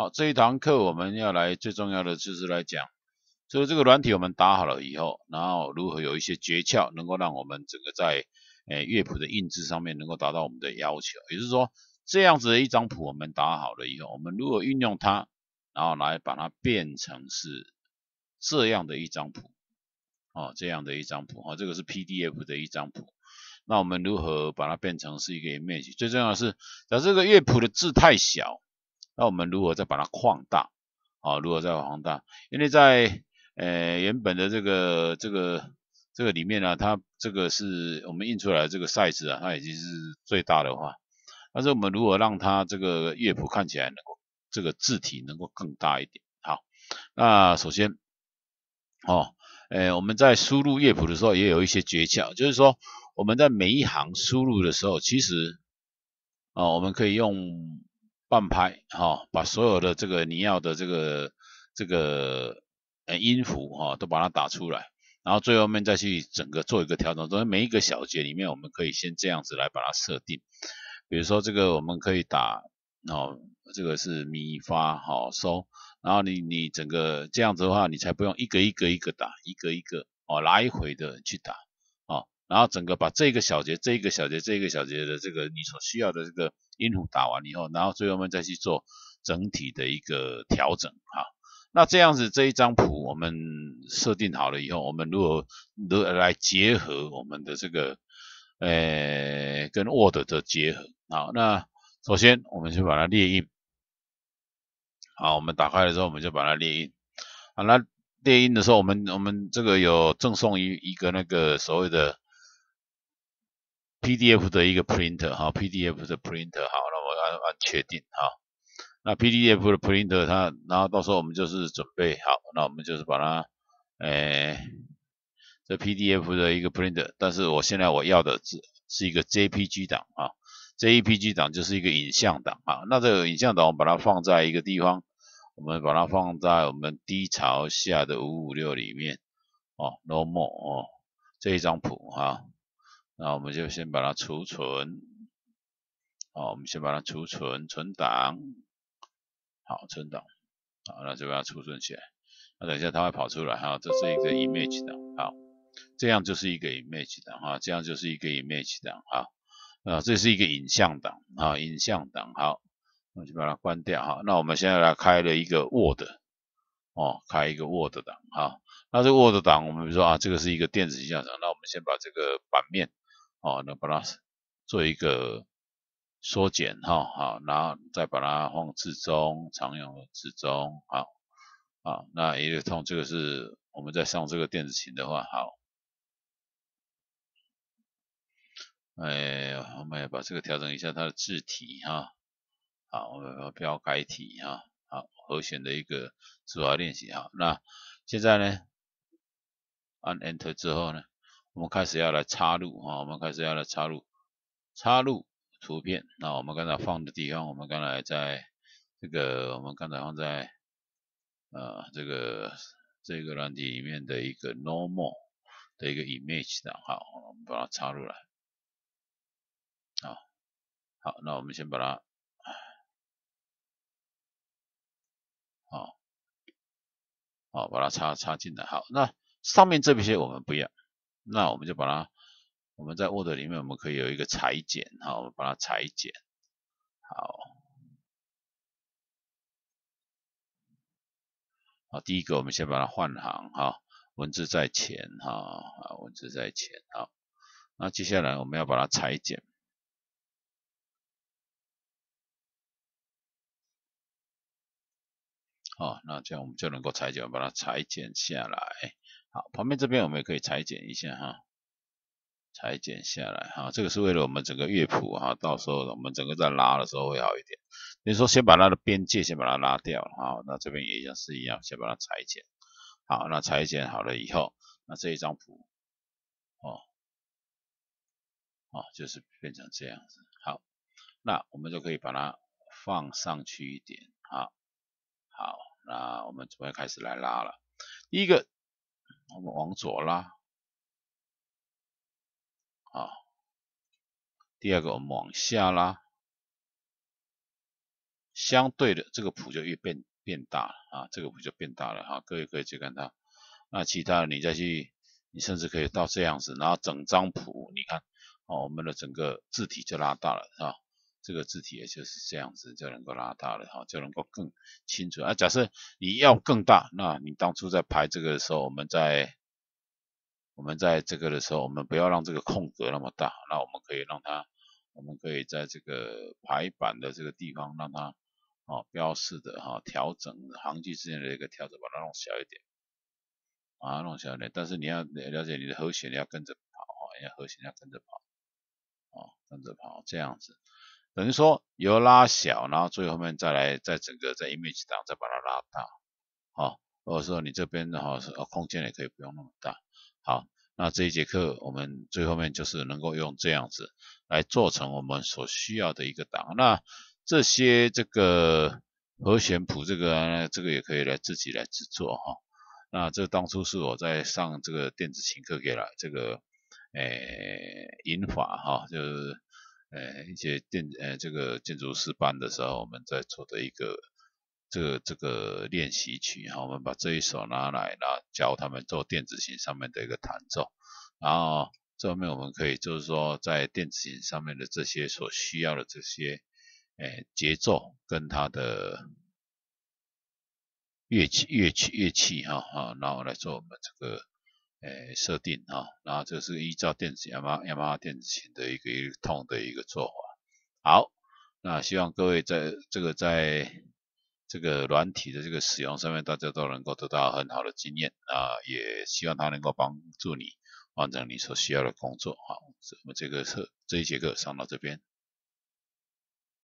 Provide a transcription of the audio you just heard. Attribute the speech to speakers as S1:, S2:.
S1: 好，这一堂课我们要来最重要的就是来讲，就是这个软体我们打好了以后，然后如何有一些诀窍，能够让我们整个在诶乐谱的印制上面能够达到我们的要求。也就是说，这样子的一张谱我们打好了以后，我们如何运用它，然后来把它变成是这样的一张谱，哦，这样的一张谱，哦，这个是 PDF 的一张谱。那我们如何把它变成是一个 image？最重要的是，假设这个乐谱的字太小，那我们如何再把它扩大？啊，如何再放大？因为在呃原本的这个这个这个里面呢，它这个是我们印出来的这个 size 啊，它已经是最大的话，但是我们如何让它这个乐谱看起来能够这个字体能够更大一点？好，那首先，哦，呃我们在输入乐谱的时候也有一些诀窍，就是说。我们在每一行输入的时候，其实啊，我们可以用半拍哈，把所有的这个你要的这个这个呃音符哈，都把它打出来，然后最后面再去整个做一个调整。所以每一个小节里面，我们可以先这样子来把它设定。比如说这个我们可以打哦，这个是咪发好收，然后你你整个这样子的话，你才不用一个一个一个打，一个一个哦来回的去打。然后整个把这个小节、这个小节、这个小节的这个你所需要的这个音符打完以后，然后最后面再去做整体的一个调整哈。那这样子这一张谱我们设定好了以后，我们如果如来结合我们的这个呃跟 Word 的结合好，那首先我们就把它列印。好，我们打开了之后我们就把它列印。好，那列印的时候我们我们这个有赠送一一个那个所谓的。PDF 的一个 printer 哈，PDF 的 printer 好，那我按按确定哈。那 PDF 的 printer 它，然后到时候我们就是准备好，那我们就是把它，诶，这 PDF 的一个 printer，但是我现在我要的是是一个 JPG 档啊，JPG 档就是一个影像档啊。那这个影像档我们把它放在一个地方，我们把它放在我们低潮下的五五六里面哦，normal 哦，这一张谱哈。那我们就先把它储存，好，我们先把它储存存档，好，存档，好，那就把它储存起来。那等一下它会跑出来哈，这是一个 image 档，好，这样就是一个 image 档哈，这样就是一个 image 档，好，啊，这是一个影像档，啊，影像档，好，我就把它关掉哈。那我们现在来开了一个 Word，哦，开一个 Word 档，好，那这 Word 档，我们比如说啊，这个是一个电子影像档，那我们先把这个版面。哦，那把它做一个缩减哈，好，然后再把它放置中，常用的置中，好，好，那一个通，这个是我们在上这个电子琴的话，好，哎，我们要把这个调整一下它的字体哈，好，我们要标改体哈，好，和弦的一个指法练习哈，那现在呢，按 Enter 之后呢？我们开始要来插入啊，我们开始要来插入插入图片。那我们刚才放的地方，我们刚才在这个我们刚才放在呃这个这个软体里面的一个 normal 的一个 image 的，好，我们把它插入来。好，好，那我们先把它好，好把它插插进来。好，那上面这些我们不要。那我们就把它，我们在 Word 里面我们可以有一个裁剪，好，我们把它裁剪，好，好，第一个我们先把它换行，哈，文字在前，哈，文字在前，好，那接下来我们要把它裁剪，好，那这样我们就能够裁剪，把它裁剪下来。好，旁边这边我们也可以裁剪一下哈，裁剪下来哈，这个是为了我们整个乐谱哈，到时候我们整个在拉的时候会好一点。比如说先把它的边界先把它拉掉哈，那这边也一样是一样，先把它裁剪。好，那裁剪好了以后，那这一张谱哦，哦就是变成这样子。好，那我们就可以把它放上去一点。好，好，那我们准备开始来拉了。第一个。我们往左拉，好。第二个我们往下拉，相对的这个谱就越变变大了啊，这个谱就变大了哈，各位可以去看它。那其他的你再去，你甚至可以到这样子，然后整张谱你看，哦，我们的整个字体就拉大了啊，这个字体也就是这样子就能够拉大了哈，就能够更清楚啊。假设你要更大，那你当初在排这个的时候，我们在我们在这个的时候，我们不要让这个空格那么大，那我们可以让它，我们可以在这个排版的这个地方让它，哦，标示的哈，调整行距之间的一个调整，把它弄小一点，把它弄小一点。但是你要了解你的和弦，你要跟着跑，哦，要和弦要跟着跑，哦，跟着跑这样子，等于说由拉小，然后最后面再来，在整个在 image 档再把它拉大，好，或者说你这边的话是空间也可以不用那么大。好，那这一节课我们最后面就是能够用这样子来做成我们所需要的一个档。那这些这个和弦谱，这个这个也可以来自己来制作哈。那这当初是我在上这个电子琴课给了这个诶音法哈，就是诶一些电呃这个建筑师班的时候，我们在做的一个。这个这个练习曲哈，我们把这一首拿来，然后教他们做电子琴上面的一个弹奏，然后这方面我们可以就是说在电子琴上面的这些所需要的这些诶节奏跟它的乐器乐器乐器哈哈，然后来做我们这个诶设定啊，然后这是依照电子雅马雅马哈电子琴的一个一通的一个做法。好，那希望各位在这个在这个软体的这个使用上面，大家都能够得到很好的经验啊，也希望它能够帮助你完成你所需要的工作。好，我们这个课这一节课上到这边。